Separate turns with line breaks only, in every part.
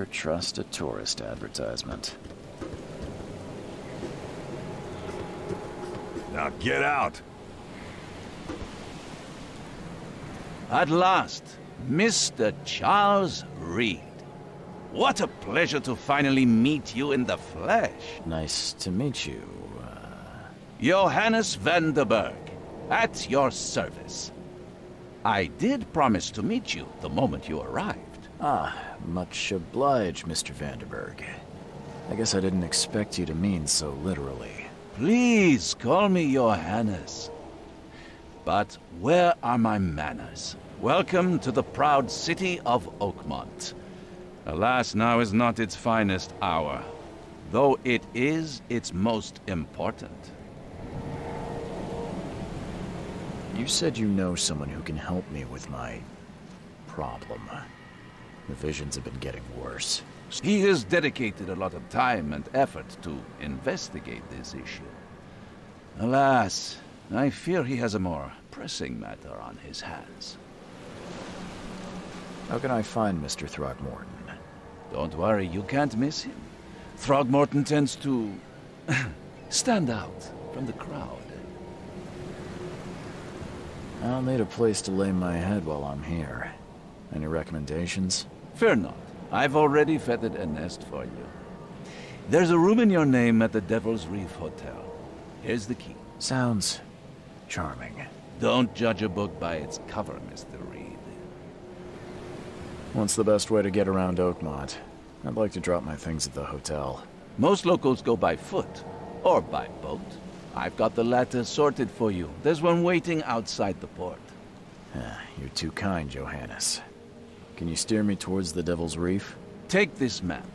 Never trust a tourist advertisement.
Now get out!
At last, Mr. Charles Reed. What a pleasure to finally meet you in the flesh.
Nice to meet you.
Uh, Johannes Vanderberg, at your service. I did promise to meet you the moment you arrived.
Ah, much obliged, Mr. Vanderberg. I guess I didn't expect you to mean so literally.
Please call me Johannes. But where are my manners? Welcome to the proud city of Oakmont. Alas, now is not its finest hour, though it is its most important.
You said you know someone who can help me with my... problem. The visions have been getting worse.
He has dedicated a lot of time and effort to investigate this issue. Alas, I fear he has a more pressing matter on his hands.
How can I find Mr. Throgmorton?
Don't worry, you can't miss him. Throgmorton tends to stand out from the crowd.
I'll need a place to lay my head while I'm here. Any recommendations?
Fear not. I've already fettered a nest for you. There's a room in your name at the Devil's Reef Hotel. Here's the key.
Sounds charming.
Don't judge a book by its cover, Mr. Reed.
What's the best way to get around Oakmont? I'd like to drop my things at the hotel.
Most locals go by foot, or by boat. I've got the latter sorted for you. There's one waiting outside the port.
Ah, you're too kind, Johannes. Can you steer me towards the Devil's Reef?
Take this map.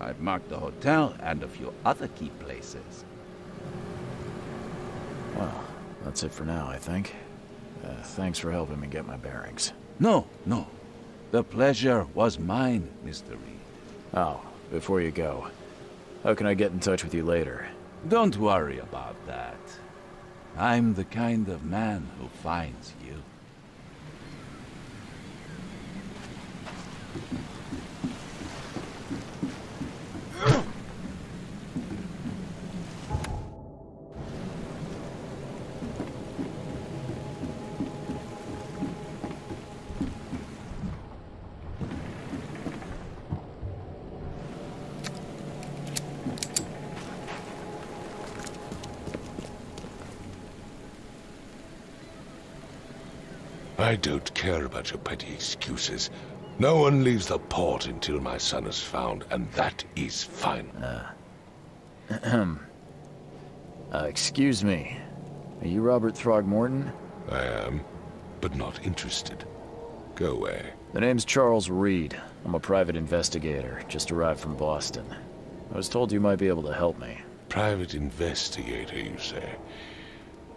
I've marked the hotel and a few other key places.
Well, that's it for now, I think. Uh, thanks for helping me get my bearings.
No, no. The pleasure was mine, Mr. Reed.
Oh, before you go, how can I get in touch with you later?
Don't worry about that. I'm the kind of man who finds you.
I don't care about your petty excuses. No one leaves the port until my son is found, and that is fine.
uh, excuse me. Are you Robert Throgmorton?
I am, but not interested. Go away.
The name's Charles Reed. I'm a private investigator, just arrived from Boston. I was told you might be able to help me.
Private investigator, you say?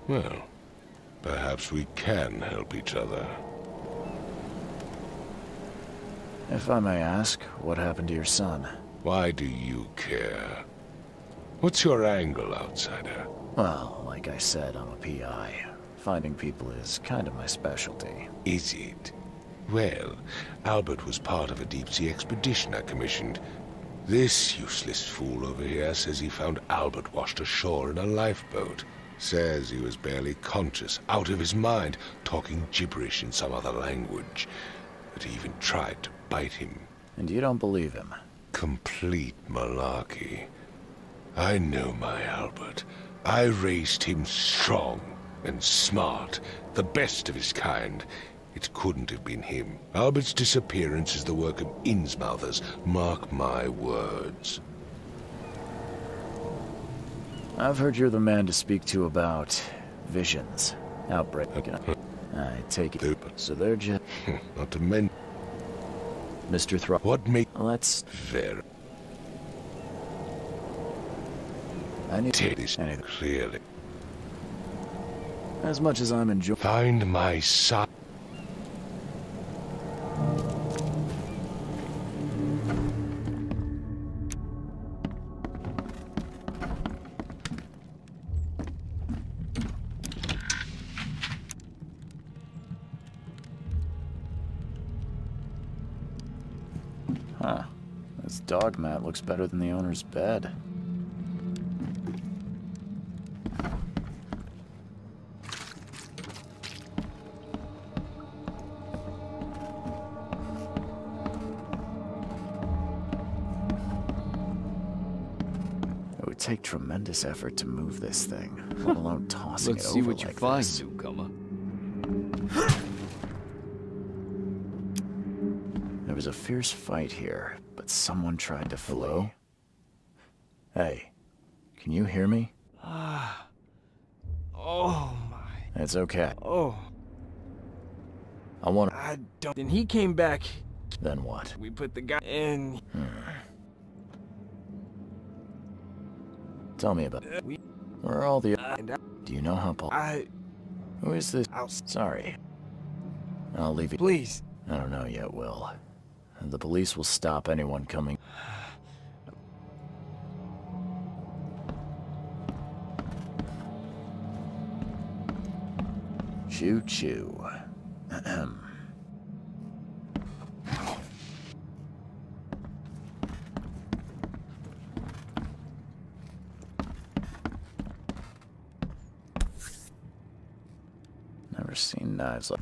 Well, perhaps we can help each other.
If I may ask, what happened to your son?
Why do you care? What's your angle, outsider?
Well, like I said, I'm a PI. Finding people is kind of my specialty.
Is it? Well, Albert was part of a deep-sea expedition I commissioned. This useless fool over here says he found Albert washed ashore in a lifeboat. Says he was barely conscious, out of his mind, talking gibberish in some other language. That he even tried to bite him.
And you don't believe him?
Complete malarkey. I know my Albert. I raised him strong and smart, the best of his kind. It couldn't have been him. Albert's disappearance is the work of Innsmouthers, mark my words.
I've heard you're the man to speak to about visions, outbreak. I take it. So they're just...
Not to mention...
Mr. Thro...
What make...
Let's...
Fair.
I need
Take this clearly.
As much as I'm enjoying...
Find my son.
Looks better than the owner's bed. It would take tremendous effort to move this thing, let alone tossing
Let's
it
see what you
like
find,
this.
newcomer.
Was a fierce fight here, but someone tried to flee. Hey, can you hear me?
Ah, Oh my.
It's okay.
Oh,
I want.
I don't. Then he came back.
Then what?
We put the guy in.
Tell me about.
Uh, we.
Where are all the?
And I.
Do you know how Paul?
I
Who is this?
I'll-
Sorry. I'll leave you.
please.
I don't know yet, Will. The police will stop anyone coming. Choo choo. Never seen knives like.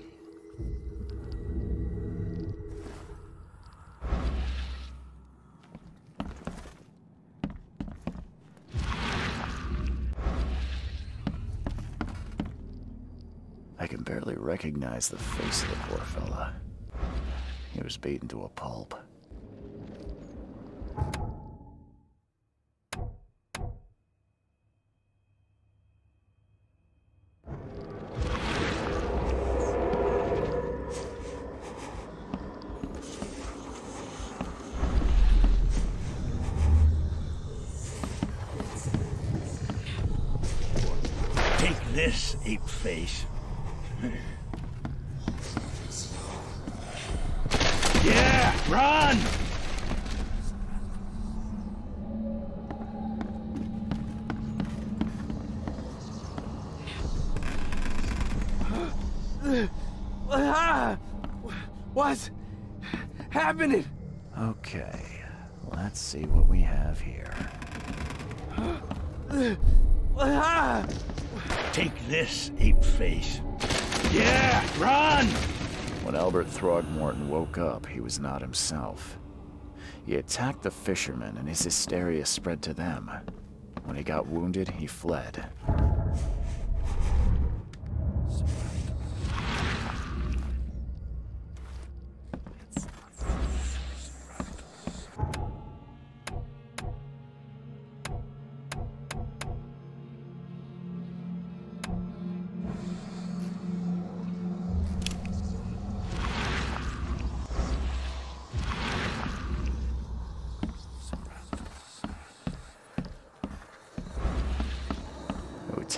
recognize the face of the poor fella. He was beaten to a pulp.
Take this, ape face. yeah, run!
What's happening?
Okay, let's see what we have here.
Take this, ape face. Yeah, run!
When Albert Throgmorton woke up, he was not himself. He attacked the fishermen, and his hysteria spread to them. When he got wounded, he fled.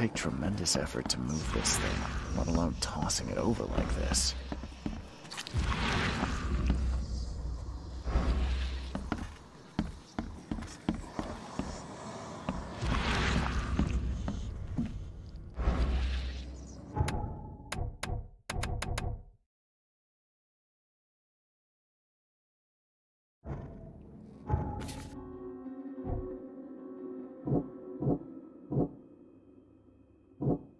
Take tremendous effort to move this thing, let alone tossing it over like this. you.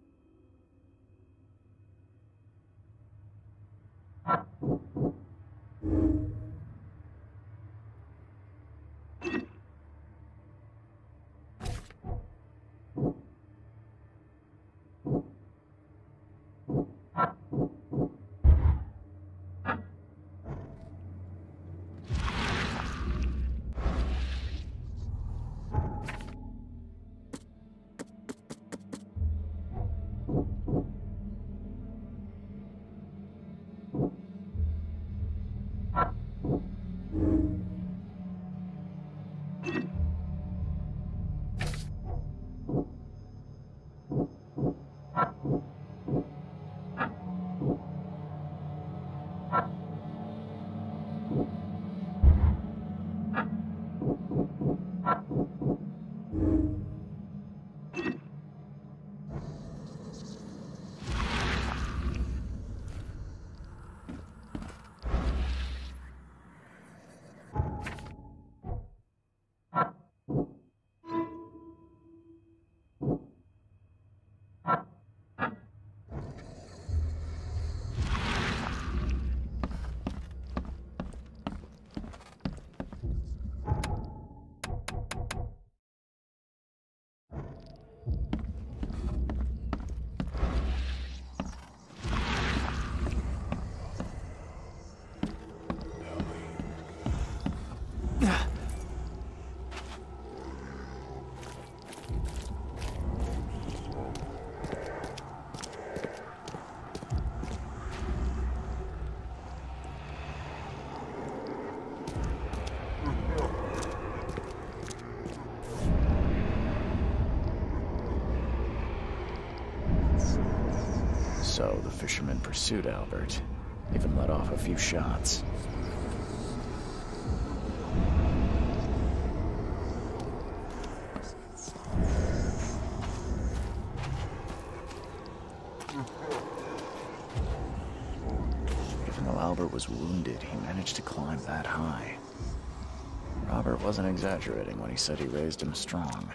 So the fishermen pursued Albert, even let off a few shots. Even though Albert was wounded, he managed to climb that high. Robert wasn't exaggerating when he said he raised him strong.